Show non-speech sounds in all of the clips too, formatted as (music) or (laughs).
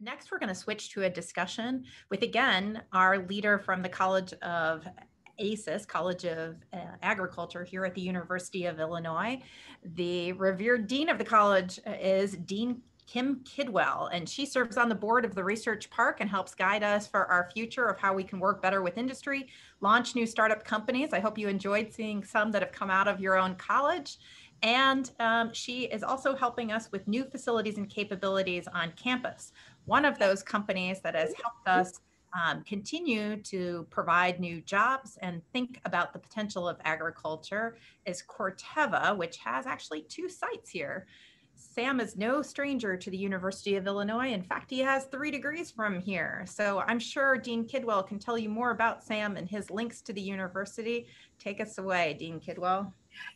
Next, we're going to switch to a discussion with, again, our leader from the College of ACES, College of uh, Agriculture here at the University of Illinois. The revered dean of the college uh, is Dean Kim Kidwell, and she serves on the board of the Research Park and helps guide us for our future of how we can work better with industry, launch new startup companies. I hope you enjoyed seeing some that have come out of your own college. And um, she is also helping us with new facilities and capabilities on campus. One of those companies that has helped us um, continue to provide new jobs and think about the potential of agriculture is Corteva, which has actually two sites here. Sam is no stranger to the University of Illinois. In fact, he has three degrees from here. So I'm sure Dean Kidwell can tell you more about Sam and his links to the university. Take us away, Dean Kidwell.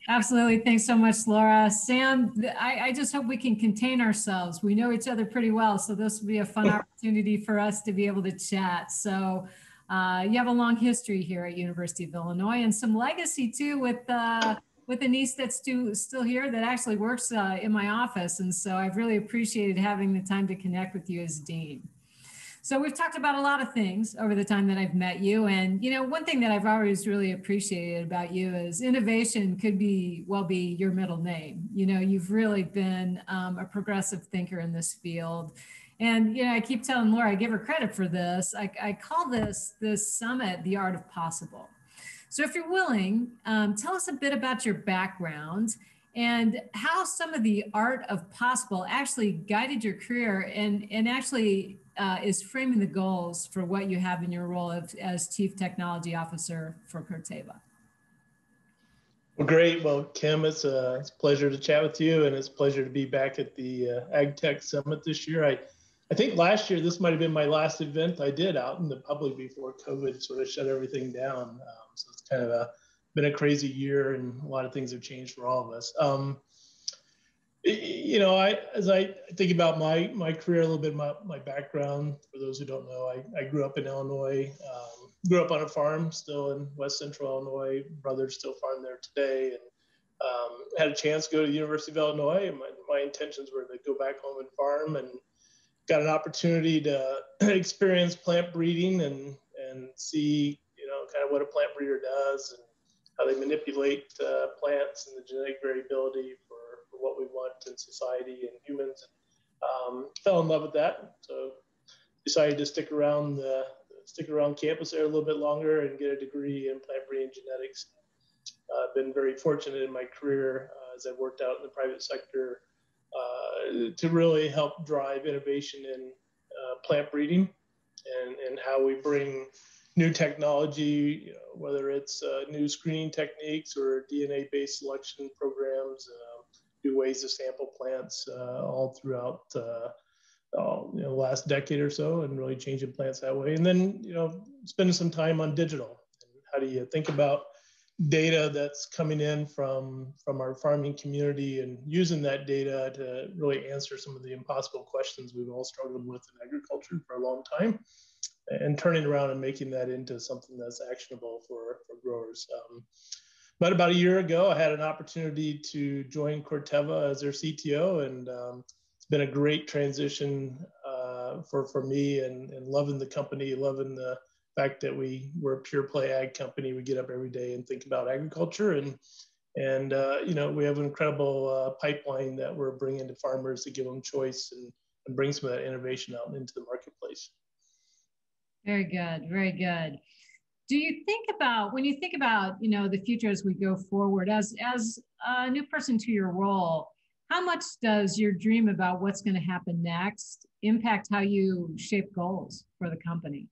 Absolutely. Thanks so much, Laura. Sam, I, I, just hope we can contain ourselves. We know each other pretty well, so this will be a fun (laughs) opportunity for us to be able to chat. So uh, you have a long history here at University of Illinois and some legacy too with uh, with a niece that's still, still here that actually works uh, in my office. And so I've really appreciated having the time to connect with you as dean. So we've talked about a lot of things over the time that I've met you. And, you know, one thing that I've always really appreciated about you is innovation could be, well, be your middle name. You know, you've really been um, a progressive thinker in this field. And, you know, I keep telling Laura, I give her credit for this. I, I call this, this summit, the art of possible. So if you're willing, um, tell us a bit about your background and how some of the art of possible actually guided your career and, and actually uh, is framing the goals for what you have in your role of, as Chief Technology Officer for Corteva. Well, great. Well, Kim, it's a, it's a pleasure to chat with you, and it's a pleasure to be back at the uh, Ag Tech Summit this year. I, I think last year this might have been my last event I did out in the public before COVID sort of shut everything down. Um, so it's kind of a been a crazy year, and a lot of things have changed for all of us. Um, you know, I as I think about my my career a little bit, my, my background. For those who don't know, I, I grew up in Illinois. Um, grew up on a farm, still in West Central Illinois. Brothers still farm there today, and um, had a chance to go to the University of Illinois. And my, my intentions were to go back home and farm, and got an opportunity to (clears throat) experience plant breeding and and see you know kind of what a plant breeder does and how they manipulate uh, plants and the genetic variability for what we want in society and humans. Um, fell in love with that, so decided to stick around the stick around campus there a little bit longer and get a degree in plant breeding genetics. I've uh, been very fortunate in my career uh, as I've worked out in the private sector uh, to really help drive innovation in uh, plant breeding and, and how we bring new technology, you know, whether it's uh, new screening techniques or DNA-based selection programs, uh, new ways to sample plants uh, all throughout uh, you know, the last decade or so and really changing plants that way. And then, you know, spending some time on digital. How do you think about data that's coming in from from our farming community and using that data to really answer some of the impossible questions we've all struggled with in agriculture for a long time and turning around and making that into something that's actionable for, for growers. Um, but about a year ago, I had an opportunity to join Corteva as their CTO, and um, it's been a great transition uh, for for me, and, and loving the company, loving the fact that we we're a pure play ag company. We get up every day and think about agriculture, and and uh, you know we have an incredible uh, pipeline that we're bringing to farmers to give them choice and, and bring some of that innovation out into the marketplace. Very good, very good do you think about when you think about you know the future as we go forward as as a new person to your role how much does your dream about what's going to happen next impact how you shape goals for the company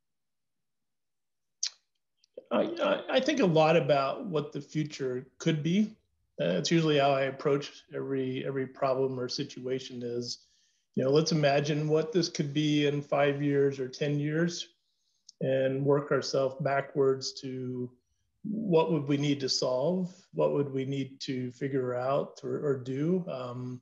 I, I think a lot about what the future could be. Uh, it's usually how I approach every every problem or situation. Is you know, let's imagine what this could be in five years or ten years and work ourselves backwards to what would we need to solve what would we need to figure out or, or do um,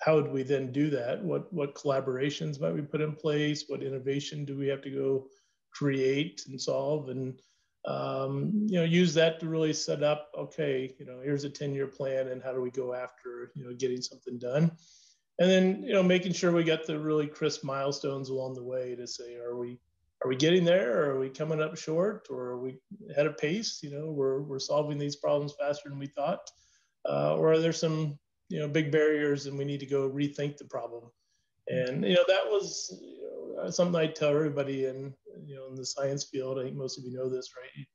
how would we then do that what what collaborations might we put in place what innovation do we have to go create and solve and um, you know use that to really set up okay you know here's a 10 year plan and how do we go after you know getting something done? And then you know making sure we get the really crisp milestones along the way to say are we are we getting there? Or are we coming up short? Or are we ahead of pace? You know we're, we're solving these problems faster than we thought. Uh, or are there some you know big barriers and we need to go rethink the problem? And you know that was you know, something i tell everybody in you know in the science field i think most of you know this right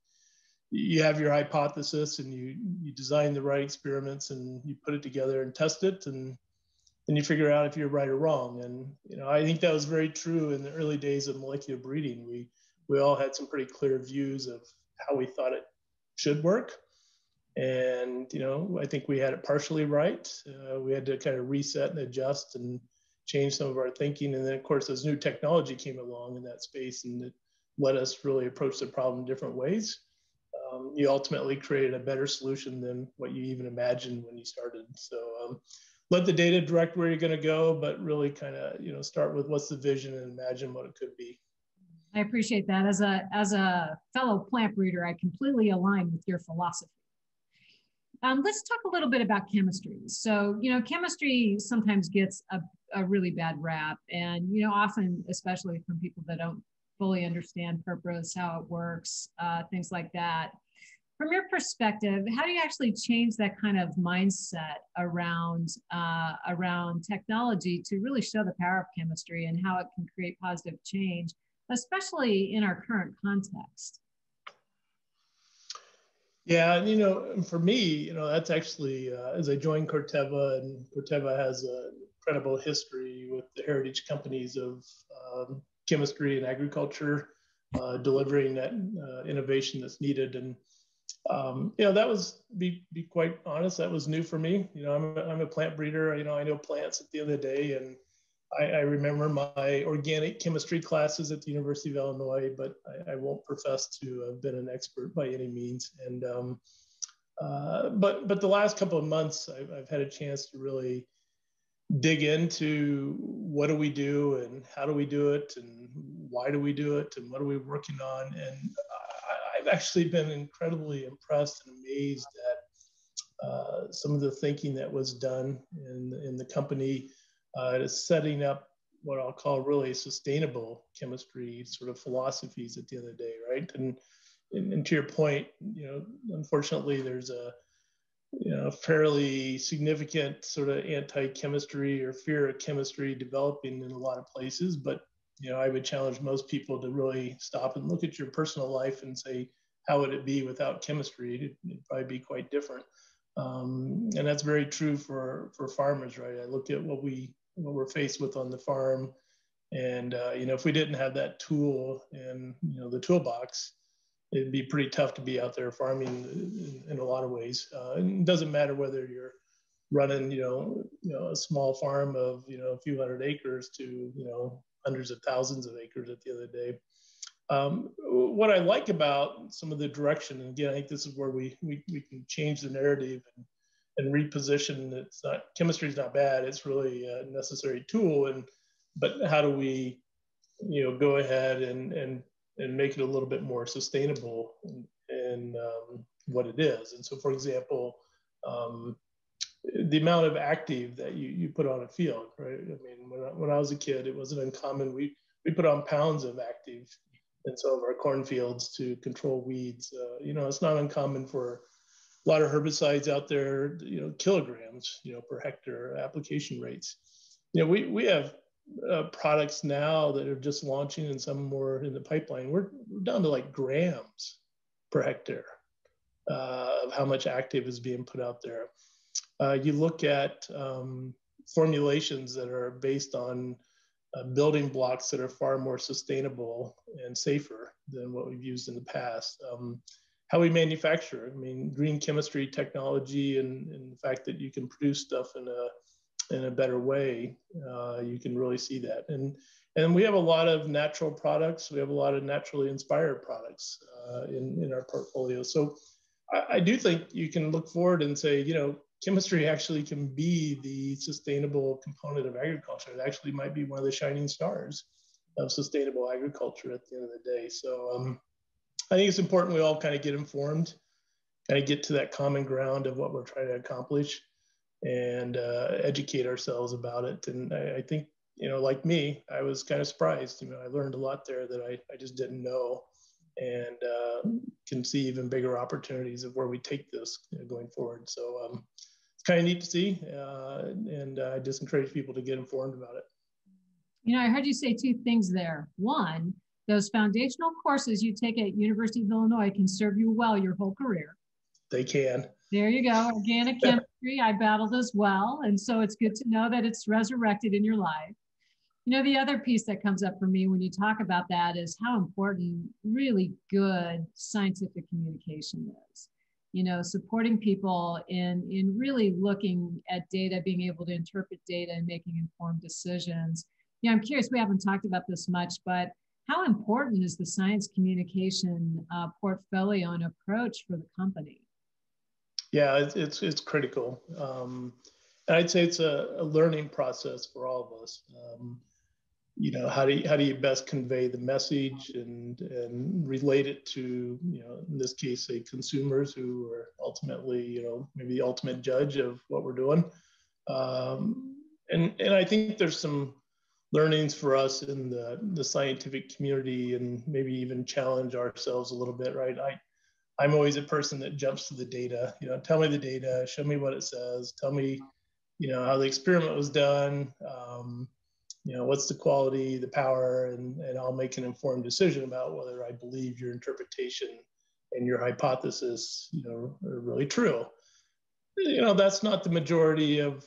you, have your hypothesis and you you design the right experiments and you put it together and test it and then you figure out if you're right or wrong. And you know, I think that was very true in the early days of molecular breeding. We we all had some pretty clear views of how we thought it should work, and you know, I think we had it partially right. Uh, we had to kind of reset and adjust and change some of our thinking. And then, of course, as new technology came along in that space, and it let us really approach the problem different ways. Um, you ultimately created a better solution than what you even imagined when you started. So. Um, let the data direct where you're going to go, but really kind of you know start with what's the vision and imagine what it could be. I appreciate that. As a as a fellow plant breeder, I completely align with your philosophy. Um, let's talk a little bit about chemistry. So, you know, chemistry sometimes gets a, a really bad rap, and you know, often, especially from people that don't fully understand purpose, how it works, uh, things like that from your perspective, how do you actually change that kind of mindset around uh, around technology to really show the power of chemistry and how it can create positive change, especially in our current context? Yeah, and you know, for me, you know, that's actually uh, as I joined Corteva, and Corteva has an incredible history with the heritage companies of um, chemistry and agriculture, uh, delivering that uh, innovation that's needed. And um, you know, that was be be quite honest. That was new for me. You know, I'm a, I'm a plant breeder. You know, I know plants at the end of the day, and I, I remember my organic chemistry classes at the University of Illinois, but I, I won't profess to have been an expert by any means. And um, uh, but but the last couple of months, I've, I've had a chance to really dig into what do we do and how do we do it and why do we do it and what are we working on and I've actually been incredibly impressed and amazed at uh, some of the thinking that was done in, in the company uh, setting up what I'll call really sustainable chemistry sort of philosophies at the end of the day, right? And, and, and to your point, you know, unfortunately, there's a you know fairly significant sort of anti-chemistry or fear of chemistry developing in a lot of places, but you know, I would challenge most people to really stop and look at your personal life and say, how would it be without chemistry? It'd, it'd probably be quite different. Um, and that's very true for, for farmers, right? I look at what we, what we're faced with on the farm. And, uh, you know, if we didn't have that tool in, you know, the toolbox, it'd be pretty tough to be out there farming in, in a lot of ways. Uh, it doesn't matter whether you're running, you know, you know, a small farm of, you know, a few hundred acres to, you know, hundreds of thousands of acres at the other day. Um, what I like about some of the direction, and again, I think this is where we, we, we can change the narrative and, and reposition. It's not chemistry is not bad; it's really a necessary tool. And but how do we, you know, go ahead and and and make it a little bit more sustainable in, in um, what it is? And so, for example, um, the amount of active that you, you put on a field, right? I mean, when I, when I was a kid, it wasn't uncommon. We, we put on pounds of active in some of our cornfields to control weeds. Uh, you know, it's not uncommon for a lot of herbicides out there, you know, kilograms, you know, per hectare application rates. You know, we, we have uh, products now that are just launching and some more in the pipeline. We're, we're down to like grams per hectare uh, of how much active is being put out there uh, you look at um, formulations that are based on uh, building blocks that are far more sustainable and safer than what we've used in the past. Um, how we manufacture, I mean, green chemistry technology and, and, the fact that you can produce stuff in a in a better way, uh, you can really see that. And and we have a lot of natural products. We have a lot of naturally inspired products uh, in in our portfolio. So I, I do think you can look forward and say, you know, chemistry actually can be the sustainable component of agriculture. It actually might be one of the shining stars of sustainable agriculture at the end of the day. So um, I think it's important we all kind of get informed, kind of get to that common ground of what we're trying to accomplish. And uh, educate ourselves about it. And I, I, think, you know, like me, I was kind of surprised. You know, I learned a lot there that I, I just didn't know and uh, can see even bigger opportunities of where we take this you know, going forward. So um, it's kind of neat to see. Uh, and I just encourage people to get informed about it. You know, I heard you say two things there. One, those foundational courses you take at University of Illinois can serve you well your whole career. They can. There you go. Organic chemistry, I battled as well. And so it's good to know that it's resurrected in your life. You know, the other piece that comes up for me when you talk about that is how important really good scientific communication is. You know, supporting people in, in really looking at data, being able to interpret data and making informed decisions. Yeah, I'm curious, we haven't talked about this much, but how important is the science communication uh, portfolio and approach for the company? Yeah, it's it's, it's critical. Um, and I'd say it's a, a, learning process for all of us. Um, you know, how do you, how do you best convey the message and and relate it to you know in this case say consumers who are ultimately you know maybe the ultimate judge of what we're doing. Um, and and I think there's some learnings for us in the the scientific community and maybe even challenge ourselves a little bit, right? I I'm always a person that jumps to the data. You know, tell me the data, show me what it says, tell me, you know, how the experiment was done, um, you know, what's the quality, the power, and, and I'll make an informed decision about whether I believe your interpretation and your hypothesis, you know, are really true. You know, that's not the majority of,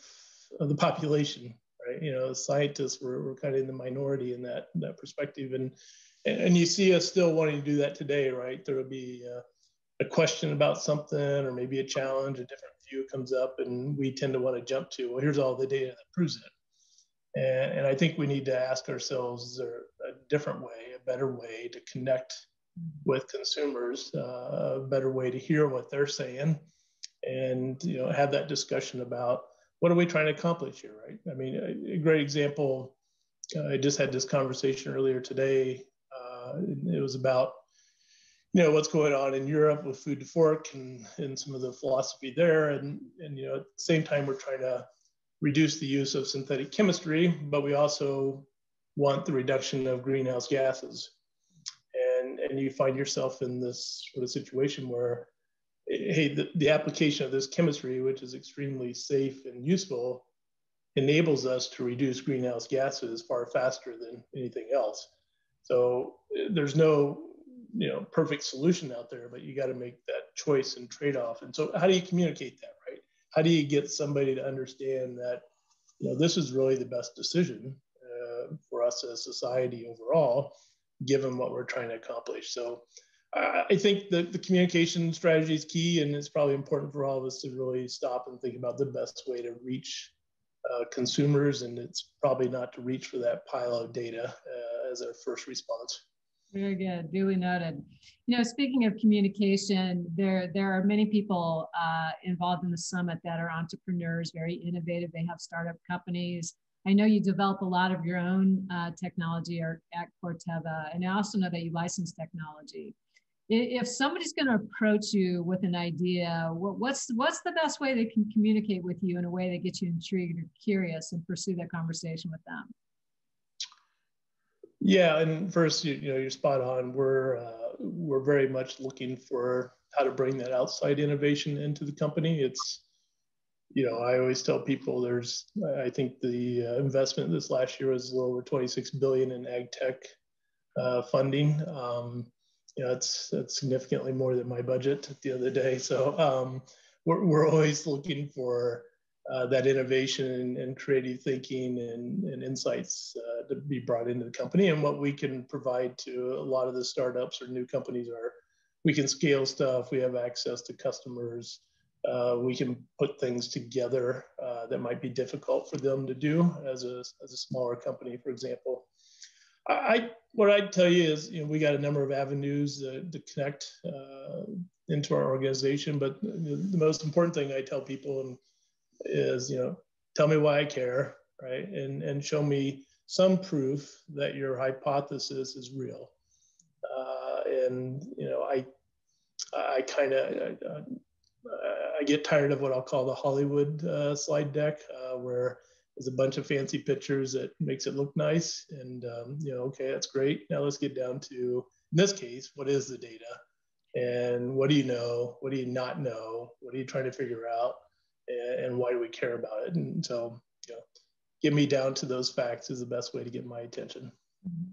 of the population, right? You know, scientists, we're, we're kind of in the minority in that, that perspective. And, and you see us still wanting to do that today, right? There will be, uh, a question about something or maybe a challenge, a different view comes up, and we tend to want to jump to, well, here's all the data that proves it. And, and I think we need to ask ourselves, is there a different way, a better way to connect with consumers, uh, a better way to hear what they're saying, and you know have that discussion about what are we trying to accomplish here, right? I mean, a, great example. Uh, I just had this conversation earlier today. Uh, it was about you know what's going on in Europe with food to fork and, and some of the philosophy there. And and you know at the same time we're trying to reduce the use of synthetic chemistry but we also want the reduction of greenhouse gases. And and you find yourself in this sort of situation where hey the, the application of this chemistry which is extremely safe and useful enables us to reduce greenhouse gases far faster than anything else. So eh, there's no you know perfect solution out there but you got to make that choice and trade-off and so how do you communicate that right how do you get somebody to understand that you know this is really the best decision uh, for us as society overall given what we're trying to accomplish so I think that the communication strategy is key, and it's probably important for all of us to really stop and think about the best way to reach uh, consumers. And it's probably not to reach for that pile of data uh, as our first response. Very good, duly noted. You know, speaking of communication, there there are many people uh, involved in the summit that are entrepreneurs, very innovative. They have startup companies. I know you develop a lot of your own uh, technology or at Corteva, and I also know that you license technology. If somebody's going to approach you with an idea, what's what's the best way they can communicate with you in a way that gets you intrigued or curious and pursue that conversation with them? Yeah, and first, you, you know, you're spot on. We're uh, we're very much looking for how to bring that outside innovation into the company. It's, you know, I always tell people there's, I think the uh, investment this last year was a little over 26 billion in ag tech uh, funding. Um, you know, it's it's significantly more than my budget the other day. So um, we're we're always looking for uh, that innovation and, creative thinking and, and insights uh, to be brought into the company. And what we can provide to a lot of the startups or new companies are we can scale stuff, we have access to customers, uh, we can put things together uh, that might be difficult for them to do as a, as a smaller company, for example. I, what I'd tell you is, you know, we got a number of avenues to connect uh, into our organization, but the, the most important thing I tell people and is you know tell me why i care right and and show me some proof that your hypothesis is real uh, and you know i i kind of I, I, get tired of what I'll call the Hollywood uh, slide deck, uh, where there's a bunch of fancy pictures that makes it look nice. And um, you know, okay, that's great. Now let's get down to in this case, what is the data, and what do you know? What do you not know? What are you trying to figure out? And, and why do we care about it? And so, you know, get me down to those facts is the best way to get my attention. Mm-hmm.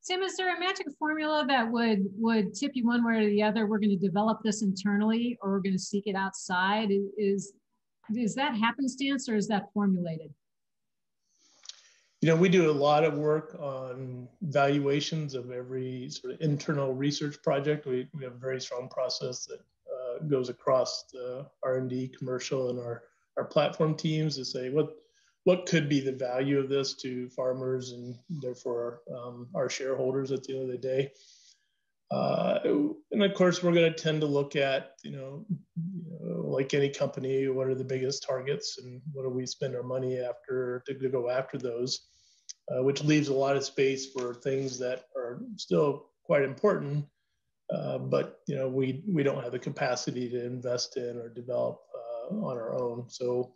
Sam, is there a magic formula that would would tip you one way or the other? We're going to develop this internally, or we're going to seek it outside. Is is that happenstance, or is that formulated? You know, we do a lot of work on valuations of every sort of internal research project. We, we have a very strong process that goes across the R&D, commercial, and our our platform teams to say what what could be the value of this to farmers and therefore um, our shareholders at the end of the day. Uh, and of course, we're going to tend to look at, you know, you know, like any company, what are the biggest targets and what do we spend our money after to, to go after those, uh, which leaves a lot of space for things that are still quite important, uh, but you know, we we don't have the capacity to invest in or develop uh, on our own. So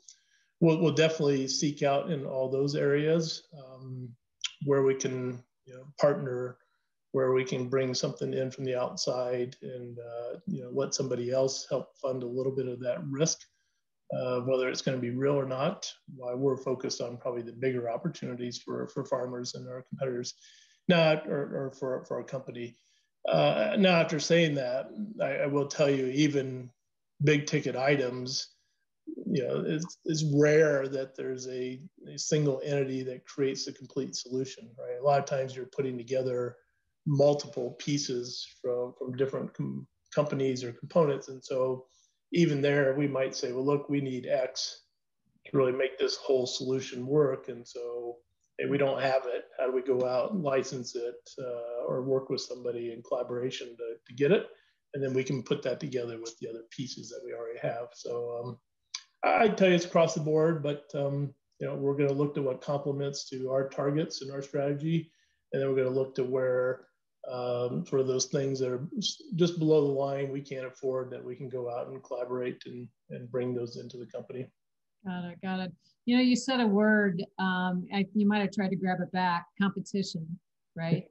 we'll, we'll definitely seek out in all those areas um, where we can you know, partner, where we can bring something in from the outside and uh, you know let somebody else help fund a little bit of that risk, uh, whether it's going to be real or not. Why we're focused on probably the bigger opportunities for for farmers and our competitors, not or, or for for our company. Uh, now, after saying that, I, I will tell you, even big ticket items you know, it's, it's rare that there's a, a single entity that creates a complete solution, right? A lot of times you're putting together multiple pieces from, from different com- companies or components. And so even there, we might say, well, look, we need X to really make this whole solution work. And so hey, we don't have it. How do we go out and license it uh, or work with somebody in collaboration to, to get it? And then we can put that together with the other pieces that we already have. So um, I'd tell you it's across the board, but um, you know we're going to look to what complements to our targets and our strategy, and then we're going to look to where um, sort of those things that are just below the line we can't afford that we can go out and collaborate and and bring those into the company. Got it. Got it. You know, you said a word. Um, I, you might have tried to grab it back. Competition, right?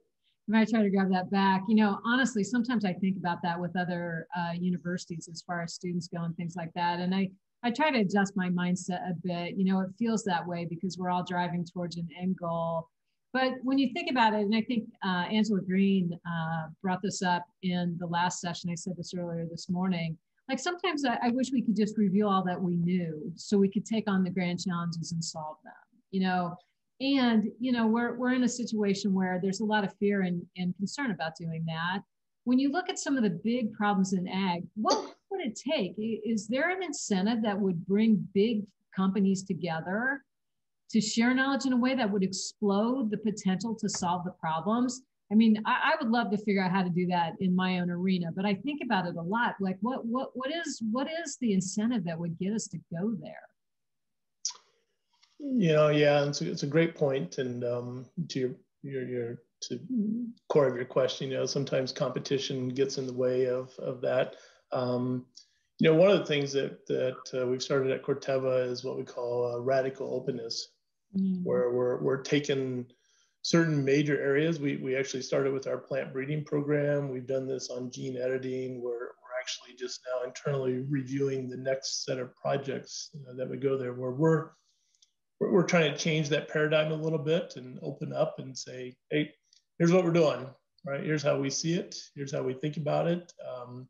you might try to grab that back. You know, honestly, sometimes I think about that with other uh, universities as far as students go and things like that. And I, I try to adjust my mindset a bit. You know, it feels that way because we're all driving towards an end goal. But when you think about it, and I think uh, Angela Green uh, brought this up in the last session, I said this earlier this morning. Like sometimes I, I wish we could just reveal all that we knew so we could take on the grand challenges and solve them, you know. And, you know, we're, we're in a situation where there's a lot of fear and, and concern about doing that when you look at some of the big problems in ag, what would it take? Is there an incentive that would bring big companies together to share knowledge in a way that would explode the potential to solve the problems? I mean, I, I, would love to figure out how to do that in my own arena, but I think about it a lot. Like, what what what is what is the incentive that would get us to go there? You know, yeah, it's a, it's a great point, and um, to your your your to core of your question, you know, sometimes competition gets in the way of, of that. Um, you know, one of the things that, that uh, we've started at Corteva is what we call radical openness, mm. where we're, we're taking certain major areas. We, we actually started with our plant breeding program. We've done this on gene editing. We're, we're actually just now internally reviewing the next set of projects you know, that would go there where we're, we're trying to change that paradigm a little bit and open up and say, hey, here's what we're doing, right? Here's how we see it. Here's how we think about it. Um,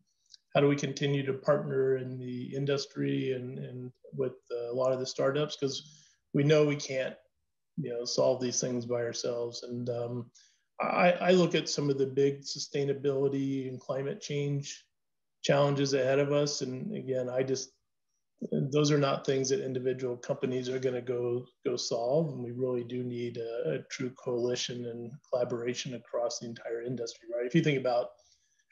how do we continue to partner in the industry and, and with a lot of the startups? Because we know we can't, you know, solve these things by ourselves. And um, I, I look at some of the big sustainability and climate change challenges ahead of us. And again, I just those are not things that individual companies are going to go go solve and we really do need a, a, true coalition and collaboration across the entire industry right if you think about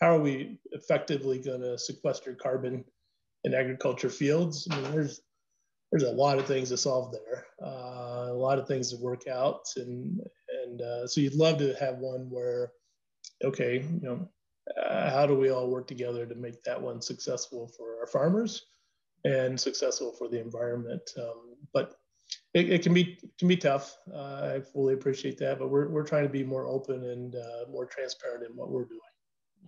how are we effectively going to sequester carbon in agriculture fields i mean there's there's a lot of things to solve there uh, a lot of things to work out and and uh, so you'd love to have one where okay you know uh, how do we all work together to make that one successful for our farmers and successful for the environment. Um, but it, it, can be can be tough. Uh, I fully appreciate that, but we're we're trying to be more open and uh, more transparent in what we're doing.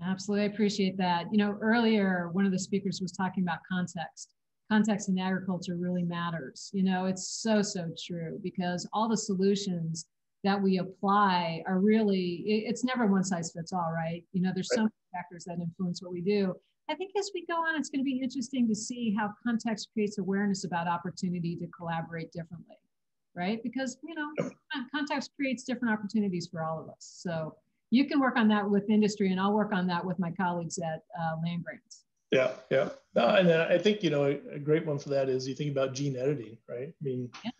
Absolutely, I appreciate that. You know, earlier one of the speakers was talking about context. Context in agriculture really matters. You know, it's so so true because all the solutions that we apply are really it's never one size fits all, right? You know, there's right. some factors that influence what we do. I think as we go on, it's going to be interesting to see how context creates awareness about opportunity to collaborate differently, right? Because, you know, context creates different opportunities for all of us. So you can work on that with industry, and I'll work on that with my colleagues at uh, Land Grants. Yeah, yeah. And I think, you know, a, a, great one for that is you think about gene editing, right? I mean, yeah.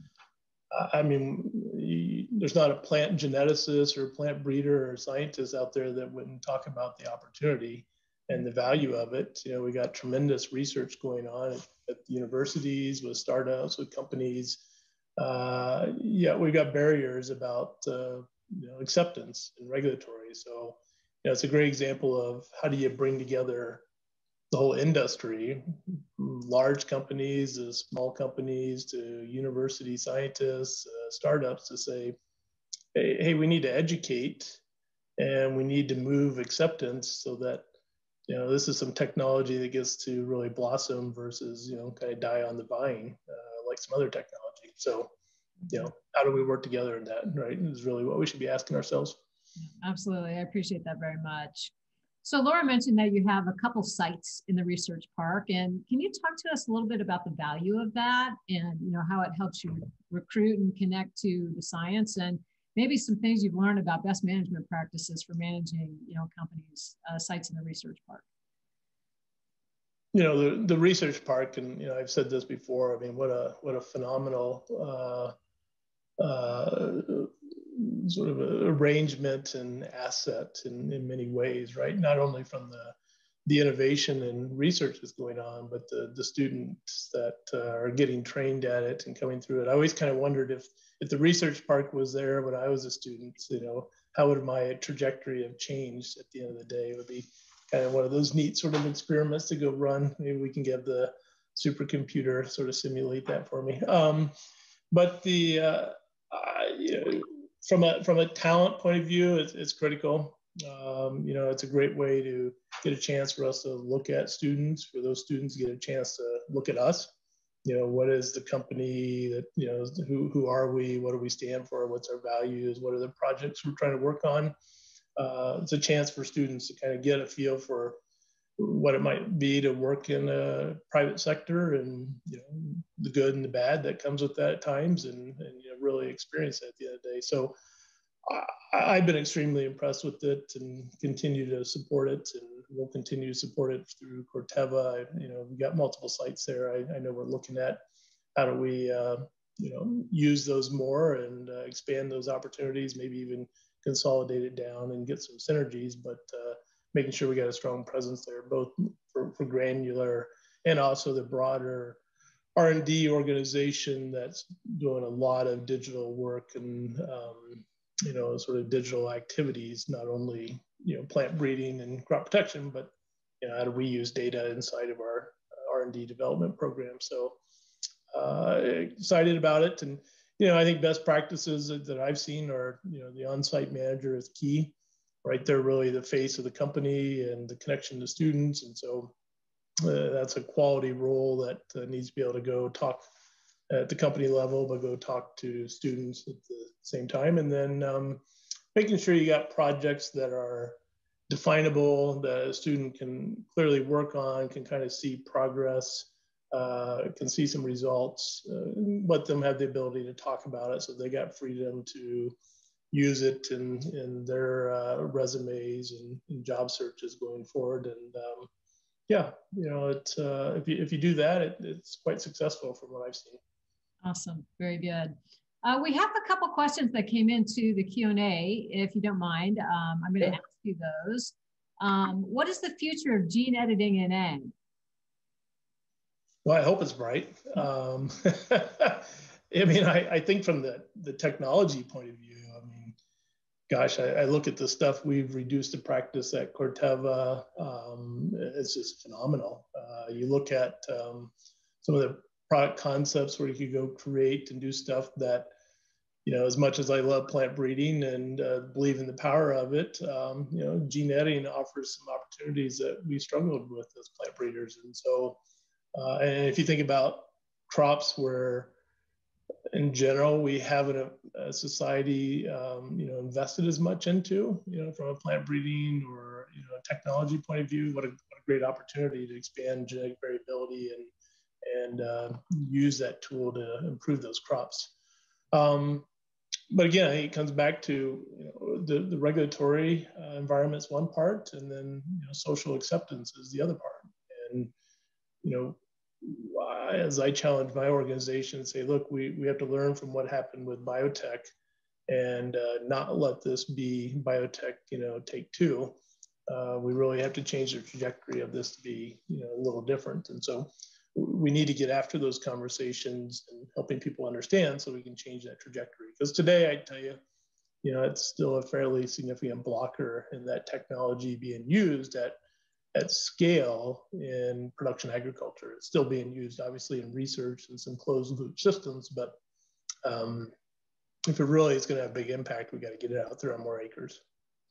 I mean, you, there's not a plant geneticist or plant breeder or scientist out there that wouldn't talk about the opportunity and the value of it. You know, we got tremendous research going on at, at the universities with startups, with companies. Uh, yeah, we've got barriers about uh, you know acceptance and regulatory. So, you know, it's a great example of how do you bring together the whole industry, large companies, to small companies, to university scientists, uh, startups, to say, hey, hey, we need to educate and we need to move acceptance so that you know, this is some technology that gets to really blossom versus, you know, kind of die on the vine, uh, like some other technology. So, you know, how do we work together in that, right? Is really what we should be asking ourselves. Absolutely. I appreciate that very much. So Laura mentioned that you have a couple sites in the research park and can you talk to us a little bit about the value of that and you know how it helps you recruit and connect to the science and maybe some things you've learned about best management practices for managing, you know, companies' uh, sites in the research park. You know, the, the research park, and you know, I've said this before. I mean, what a what a phenomenal uh, uh, sort of arrangement and asset in, in many ways, right? Not only from the the innovation and research that's going on, but the, the students that uh, are getting trained at it and coming through it. I always kind of wondered if if the research park was there when I was a student, you know, how would my trajectory have changed at the end of the day? It would be kind of one of those neat sort of experiments to go run. Maybe we can get the supercomputer sort of simulate that for me. Um, but the uh, uh, you know, from a from a talent point of view, it's, it's critical. Um, you know, it's a great way to get a chance for us to look at students, for those students to get a chance to look at us. You know what is the company that you know who, who are we? What do we stand for? What's our values? What are the projects we're trying to work on? Uh, it's a chance for students to kind of get a feel for what it might be to work in a private sector and you know the good and the bad that comes with that at times and, and you know really experience it at the end of the day so I, have been extremely impressed with it and continue to support it and we'll continue to support it through Corteva. You know, we've got multiple sites there. I, I know we're looking at how do we, uh, you know, use those more and uh, expand those opportunities, maybe even consolidate it down and get some synergies, but uh, making sure we got a strong presence there, both for, for Granular and also the broader R&D organization that's doing a lot of digital work and, um, you know, sort of digital activities, not only you know plant breeding and crop protection, but you know how do we use data inside of our R&D development program? So uh, excited about it, and you know I think best practices that I've seen are you know the on-site manager is key, right? They're really the face of the company and the connection to students, and so uh, that's a quality role that uh, needs to be able to go talk at the company level, but go talk to students at the same time, and then um, making sure you got projects that are definable that a student can clearly work on, can kind of see progress, uh, can see some results, uh, let them have the ability to talk about it so they got freedom to use it in, in their uh, resumes and, and, job searches going forward. And um, yeah, you know, it, uh, if, you, if you do that, it, it's quite successful from what I've seen. Awesome, very good. Uh, we have a couple questions that came into the Q&A, if you don't mind. Um, I'm going to ask you those. Um, what is the future of gene editing in ag? Well, I hope it's bright. Um, (laughs) I mean, I, I, think from the, the technology point of view, gosh, I, I look at the stuff we've reduced to practice at Corteva. Um, it's just phenomenal. Uh, you look at um, some of the product concepts where you could go create and do stuff that you know, as much as I love plant breeding and uh, believe in the power of it, um, you know, gene editing offers some opportunities that we struggled with as plant breeders. And so, uh, and if you think about crops where, in general, we haven't a, a society, um, you know, invested as much into, you know, from a plant breeding or you know technology point of view, what a, what a great opportunity to expand genetic variability and and uh, use that tool to improve those crops. Um, but again, it comes back to you know, the, the regulatory uh, environment's one part, and then you know, social acceptance is the other part. And you know, as I challenge my organization, and say, look, we, we have to learn from what happened with biotech, and uh, not let this be biotech, you know, take two. Uh, we really have to change the trajectory of this to be, you know, a little different. And so, we need to get after those conversations and helping people understand so we can change that trajectory. Because today, I tell you, you know, it's still a fairly significant blocker in that technology being used at at scale in production agriculture. It's still being used, obviously, in research and some closed loop systems, but um, if it really is going to have big impact, we got to get it out there on more acres.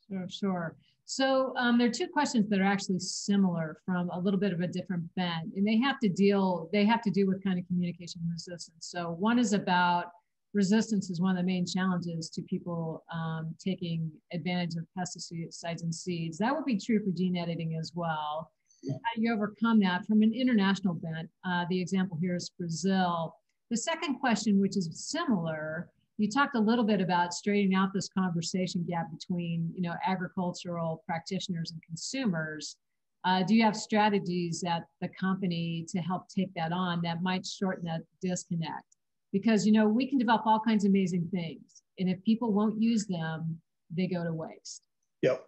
Sure, sure. So um, there are two questions that are actually similar from a little bit of a different bent, and they have to deal they have to do with kind of communication resistance. So one is about resistance is one of the main challenges to people um, taking advantage of pesticides and seeds. That would be true for gene editing as well. How do you overcome that from an international bent? Uh, the example here is Brazil. The second question, which is similar, you talked a little bit about straightening out this conversation gap between you know agricultural practitioners and consumers uh, do you have strategies at the company to help take that on that might shorten that disconnect because you know we can develop all kinds of amazing things and if people won't use them they go to waste. Yep.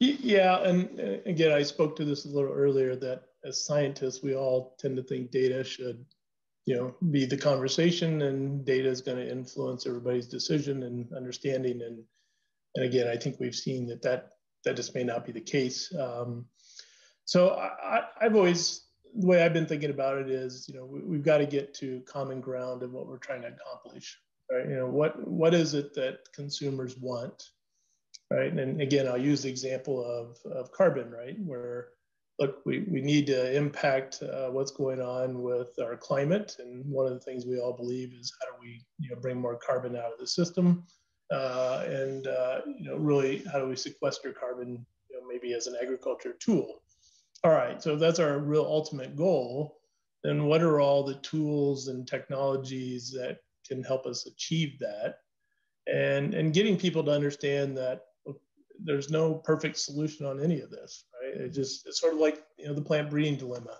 Yeah and uh, again i spoke to this a little earlier that as scientists we all tend to think data should you know be the conversation and data is going to influence everybody's decision and understanding and and again i think we've seen that that that just may not be the case. Um, so I, i've always the way i've been thinking about it is you know we, have got to get to common ground of what we're trying to accomplish right you know what what is it that consumers want right and again i'll use the example of of carbon right where look, we, we need to impact uh, what's going on with our climate. And one of the things we all believe is how do we you know, bring more carbon out of the system? Uh, and uh, you know, really, how do we sequester carbon you know, maybe as an agriculture tool? All right, so that's our real ultimate goal. Then what are all the tools and technologies that can help us achieve that? And, and getting people to understand that there's no perfect solution on any of this, right? It just it's sort of like you know the plant breeding dilemma,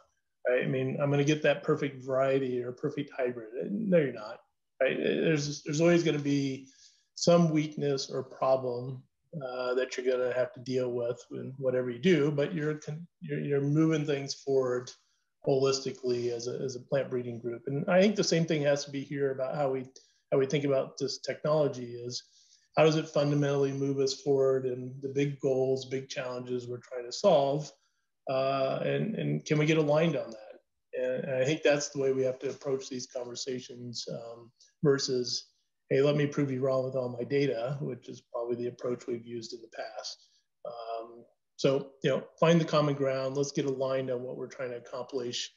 right? I mean, I'm going to get that perfect variety or perfect hybrid. No, you're not, right? There's there's always going to be some weakness or problem uh, that you're going to have to deal with in whatever you do, but you're, you're you're moving things forward holistically as a as a plant breeding group. And I think the same thing has to be here about how we how we think about this technology is how does it fundamentally move us forward and the big goals, big challenges we're trying to solve, uh, and and can we get aligned on that? And, I think that's the way we have to approach these conversations um, versus, hey, let me prove you wrong with all my data, which is probably the approach we've used in the past. Um, so you know, find the common ground. Let's get aligned on what we're trying to accomplish.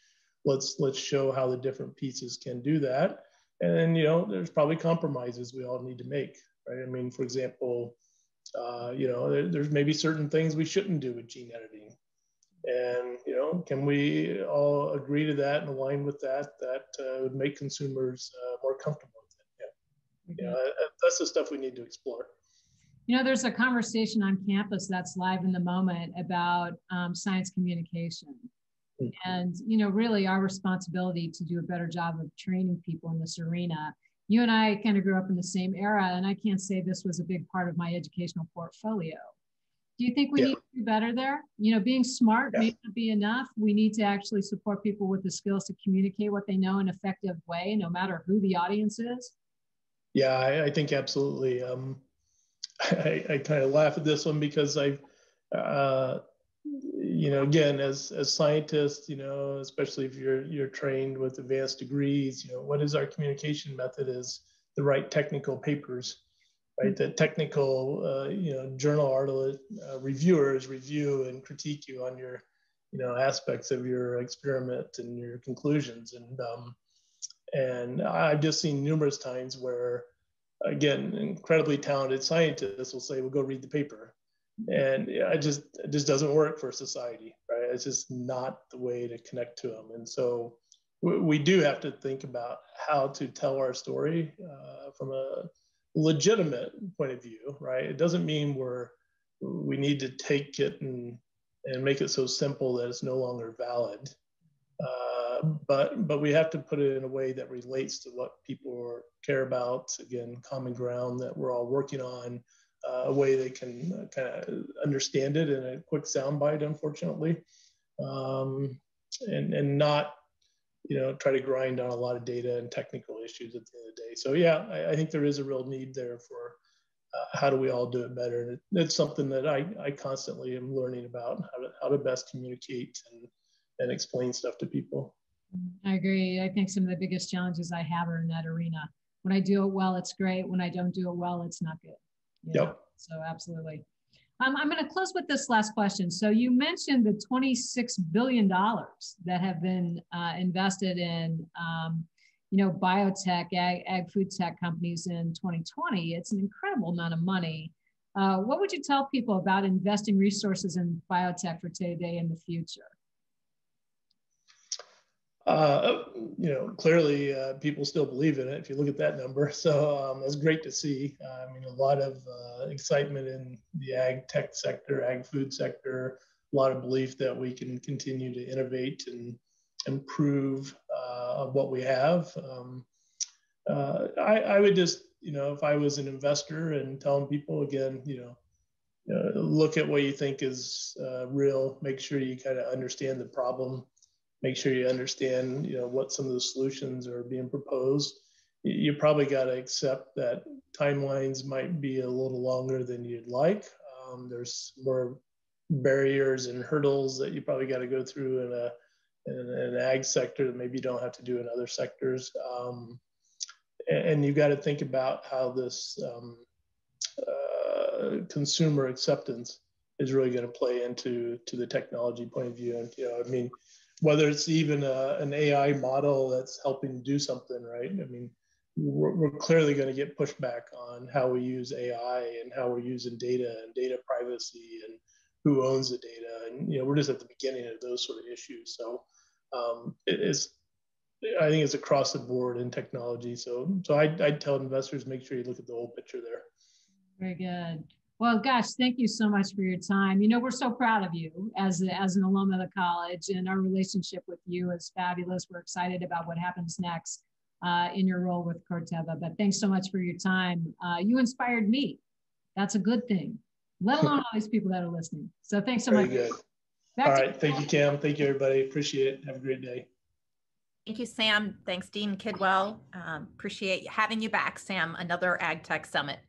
Let's let's show how the different pieces can do that. And you know, there's probably compromises we all need to make right? I mean, for example, uh, you know, there, there's maybe certain things we shouldn't do with gene editing. And, you know, can we all agree to that and align with that? That uh, would make consumers uh, more comfortable Yeah. Mm-hmm. You that's the stuff we need to explore. You know, there's a conversation on campus that's live in the moment about um, science communication. Mm-hmm. And, you know, really our responsibility to do a better job of training people in this arena you and I kind of grew up in the same era, and I can't say this was a big part of my educational portfolio. Do you think we yeah. need to do better there? You know, being smart yeah. may not be enough. We need to actually support people with the skills to communicate what they know in an effective way, no matter who the audience is. Yeah, I, I think absolutely. Um, (laughs) I, I kind of laugh at this one because I, uh, you know, again, as as scientists, you know, especially if you're you're trained with advanced degrees, you know, what is our communication method? Is the right technical papers, right? The technical, uh, you know, journal article uh, reviewers review and critique you on your, you know, aspects of your experiment and your conclusions. And um, and I've just seen numerous times where, again, incredibly talented scientists will say, "Well, go read the paper," and it just it just doesn't work for society, right? It's just not the way to connect to them. And so we do have to think about how to tell our story uh, from a legitimate point of view, right? It doesn't mean we're we need to take it and and make it so simple that it's no longer valid. Uh, but but we have to put it in a way that relates to what people care about. Again, common ground that we're all working on. Uh, a way they can kind of understand it in a quick soundbite, unfortunately, um, and and not you know, try to grind on a lot of data and technical issues at the end of the day. So yeah, I, I think there is a real need there for uh, how do we all do it better, and it, it's something that I, I constantly am learning about how to how to best communicate and and explain stuff to people. I agree. I think some of the biggest challenges I have are in that arena. When I do it well, it's great. When I don't do it well, it's not good. You yep. So absolutely. Um, I'm going to close with this last question. So you mentioned the 26 billion dollars that have been uh, invested in, um, you know, biotech, ag, ag, food tech companies in 2020. It's an incredible amount of money. Uh, what would you tell people about investing resources in biotech for today and the future? Uh, you know, clearly uh, people still believe in it. If you look at that number, (laughs) so um, that's great to see. Uh, I mean, a lot of uh, excitement in the ag tech sector, ag food sector. A lot of belief that we can continue to innovate and improve uh, what we have. Um, uh, I, I, would just, you know, if I was an investor and telling people again, you know, look at what you think is real. Make sure you kind of understand the problem make sure you understand, you know, what some of the solutions are being proposed. You probably got to accept that timelines might be a little longer than you'd like. Um, there's more barriers and hurdles that you probably got to go through in a in an ag sector that maybe you don't have to do in other sectors. Um, and, you've got to think about how this um, uh, consumer acceptance is really going to play into to the technology point of view. And you know, I mean, whether it's even a, an AI model that's helping do something, right? I mean, we're, we're clearly going to get pushback on how we use AI and how we're using data and data privacy and who owns the data. And, you know, we're just at the beginning of those sort of issues. So um, it is, I think it's across the board in technology. So, so I, I'd tell investors, make sure you look at the whole picture there. Very good. Well, gosh, thank you so much for your time. You know, we're so proud of you as, as an alum of the college, and our relationship with you is fabulous. We're excited about what happens next uh, in your role with Corteva. But thanks so much for your time. Uh, you inspired me. That's a good thing, let alone all these people that are listening. So thanks so Very much. Good. Back all right. Thank you, Kim. Thank you, everybody. Appreciate it. Have a great day. Thank you, Sam. Thanks, Dean Kidwell. Um, appreciate having you back, Sam. Another Ag Tech Summit.